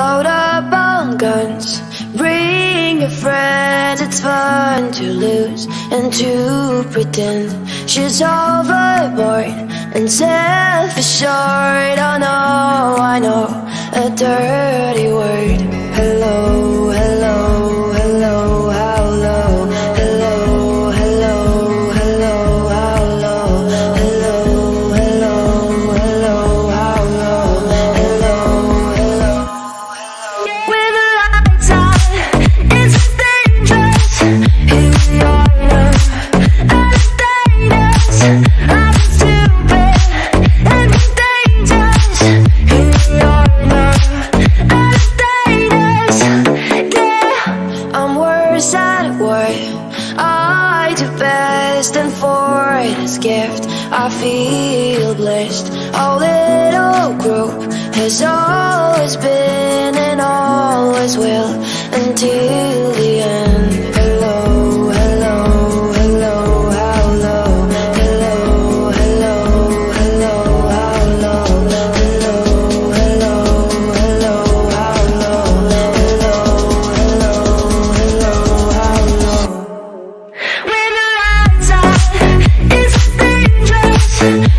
Load up on guns, bring your friends. It's fun to lose and to pretend she's overboard and self-assured. Oh no, I know a dirty sad at I do best and for this gift. I feel blessed. All little group has all Thank you.